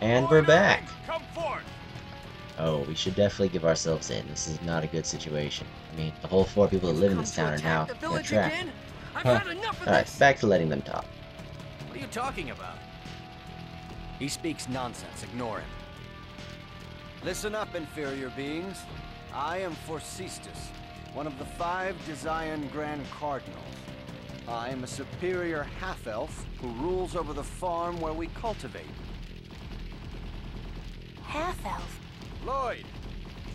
And we're back. Oh, we should definitely give ourselves in. This is not a good situation. I mean, the whole four people that live in this town are now in a trap. Huh. had enough of Alright, back to letting them talk. What are you talking about? He speaks nonsense. Ignore him. Listen up, inferior beings. I am Forcystus, one of the five Desian Grand Cardinals. I am a superior half-elf who rules over the farm where we cultivate. Half-elf. Lloyd,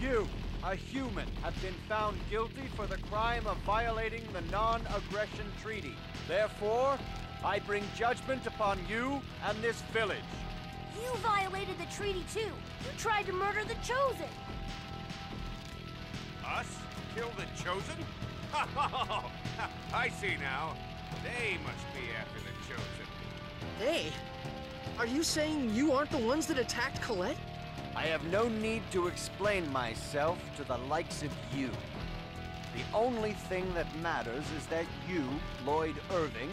you, a human, have been found guilty for the crime of violating the non-aggression treaty. Therefore, I bring judgment upon you and this village. You violated the treaty too. You tried to murder the Chosen. Us? Kill the chosen? I see now. They must be after the chosen. They? are you saying you aren't the ones that attacked Colette? I have no need to explain myself to the likes of you. The only thing that matters is that you, Lloyd Irving,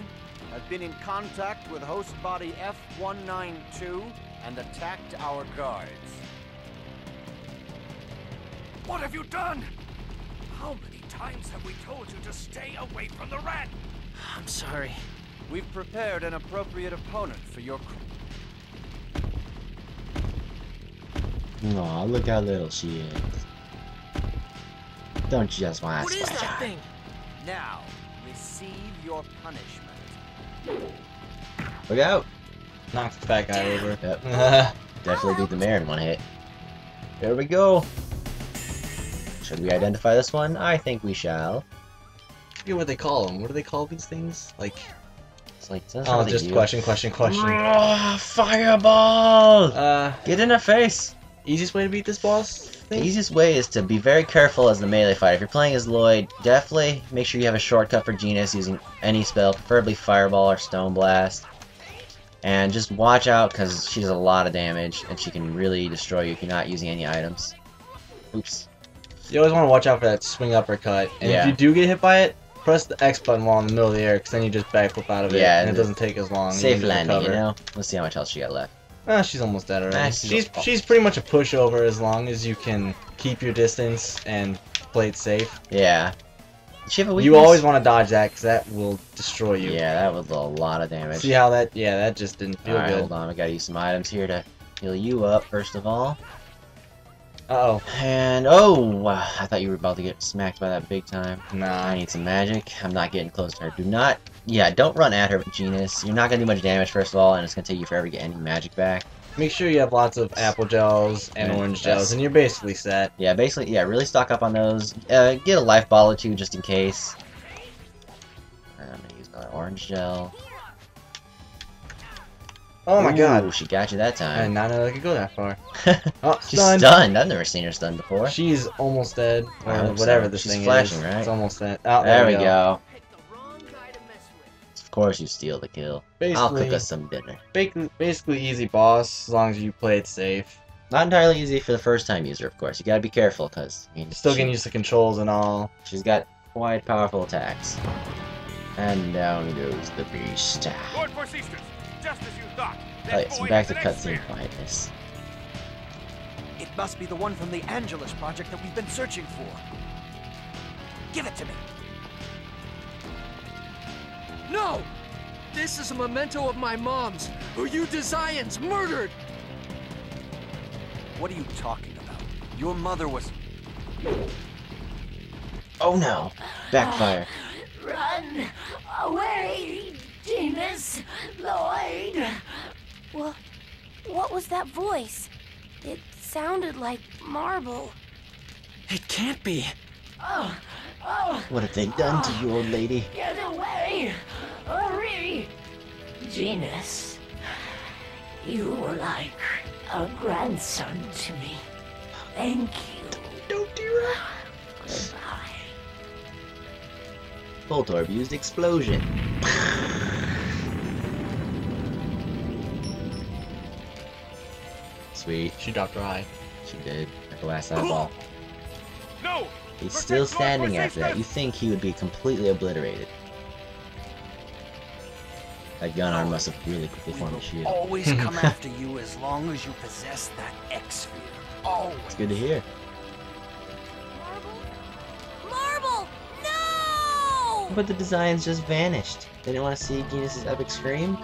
have been in contact with host body F-192 and attacked our guards. What have you done? How many times have we told you to stay away from the rat? I'm sorry. We've prepared an appropriate opponent for your... Aw, look how little she is. Don't you just want What to is scratch that thing? Now, receive your punishment. Look out! Knocks the fat guy over. Yep. Definitely beat the mayor in one hit. There we go. Should we identify this one? I think we shall. I forget what they call them. What do they call these things? Like, It's like, that's oh, just you. question, question, question. Ah, fireball! Uh, Get in her face! Easiest way to beat this boss? The easiest way is to be very careful as the melee fighter. If you're playing as Lloyd, definitely make sure you have a shortcut for Genis using any spell, preferably Fireball or Stone Blast. And just watch out because she does a lot of damage and she can really destroy you if you're not using any items. Oops. You always want to watch out for that swing uppercut. And Yeah. if you do get hit by it, press the X button while in the middle of the air, because then you just backflip out of it, Yeah, and it doesn't take as long. Safe landing, you know? Let's see how much health she got left. Ah, she's almost dead already. Ah, she's she's she's pretty much a pushover as long as you can keep your distance and play it safe. Yeah. She have a weakness? You always want to dodge that, because that will destroy you. Yeah, that was a lot of damage. See how that? Yeah, that just didn't feel Alright, good. hold on. I gotta use some items here to heal you up, first of all. Uh oh. And, oh, I thought you were about to get smacked by that big time. Nah, I need some magic. I'm not getting close to her. Do not, yeah, don't run at her, Genis. You're not gonna do much damage, first of all, and it's gonna take you forever to get any magic back. Make sure you have lots of apple gels and Yeah, orange gels, and you're basically set. Yeah, basically, yeah, really stock up on those. Uh, get a life ball or two just in case. I'm gonna use another orange gel. Oh my Ooh, god. she got you that I did time. not know I could go that far. Oh, She's stunned. stunned. I've never seen her stunned before. She's almost dead, I or hope whatever so. this She's thing flashing, is. right? It's almost dead. Oh, there, we go. Picked the wrong guy to mess with. Of course, you steal the kill. I'll cook us some dinner. basically, basically easy boss as long as you play it safe. Not entirely easy for the first time user, of course. You gotta be careful, because I mean, Still she- getting used to controls and all. She's got quite powerful attacks. And down goes the beast. Lord Forcystus, just as you thought. That Alright, so back to cutscene expert. quietness. It must be the one from the Angelus project that we've been searching for. Give it to me. No! This is a memento of my mom's, who you Desians murdered! What are you talking about? Your mother was. Oh no! Backfire. Genis Lloyd. Well, what was that voice? It sounded like marble. It can't be. Oh, oh, What have they done to you, old lady? get away! Hurry! Genis, you were like a grandson to me. Thank you. Don't do that! Goodbye. Voltorb used explosion. Sweet, She dropped her eye. she did. At the last eyeball. No! He's Protect still standing after that. You think he would be completely obliterated. That gun arm must have really quickly We formed a will shield. always come after you as long as you possess that Exsphere. Always. It's good to hear. Marble? Marble! No! But the Desians just vanished. They didn't want to see Genis's epic scream?